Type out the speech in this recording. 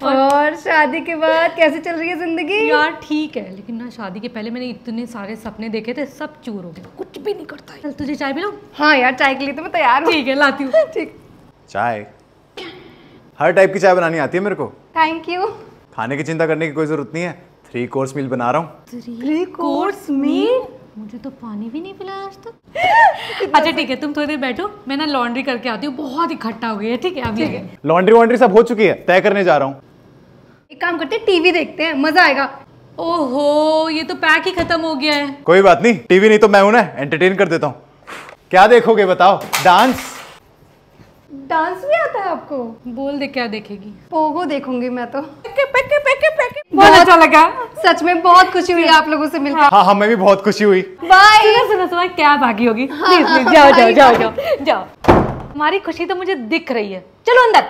और शादी के बाद कैसे चल रही है ज़िंदगी? यार ठीक है लेकिन ना शादी के पहले मैंने इतने सारे सपने देखे थे सब चूर हो गए। कुछ भी नहीं करता चल तुझे चाय पिलाऊं? हाँ यार चाय के लिए तो मैं तैयार हूँ। ठीक है लाती हूँ। ठीक। चाय? हर टाइप की चाय बनानी आती है मेरे को। थैंक यू खाने की चिंता करने की कोई ज़रूरत नहीं है। थ्री कोर्स मील बना रहा हूँ। थ्री कोर्स मील मुझे तो पानी भी नहीं पिलाया आज तक। अच्छा ठीक है तुम थोड़ी देर बैठो। मैं ना लॉन्ड्री करके आती हूँ। बहुत इकट्ठा हो गई है ठीक है अभी लॉन्ड्री वॉन्ड्री सब हो चुकी है। तय करने जा रहा हूँ। एक काम करते टीवी देखते हैं मज़ा आएगा। ओहो ये तो पैक ही खत्म हो गया है। कोई बात नहीं टीवी नहीं तो मैं हूँ ना एंटरटेन कर देता हूँ। क्या देखोगे बताओ डांस डांस भी आता है आपको? बोल दे क्या देखेगी? पोगो देखूँगी मैं तो। बहुत अच्छा लगा। सच में बहुत खुशी हुई आप लोगों से मिलकर। हाँ हमें भी बहुत खुशी हुई। बाय सुनो सुनो सुनो क्या बाकी होगी? प्लीज़ प्लीज़ जाओ जाओ जाओ जाओ जाओ। हमारी खुशी तो मुझे दिख रही है। चलो अंदर।